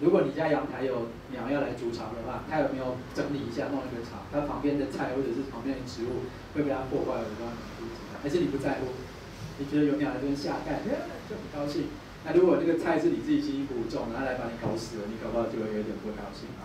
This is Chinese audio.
如果你家阳台有鸟要来筑巢的话，它有没有整理一下弄一个巢？它旁边的菜或者是旁边的植物会被它破坏，我不知道你，还是你不在乎？你觉得有鸟来这边下蛋，就很高兴。那如果这个菜是你自己辛辛苦苦种，然后来把你搞死了，你搞不好就会有点不高兴啊。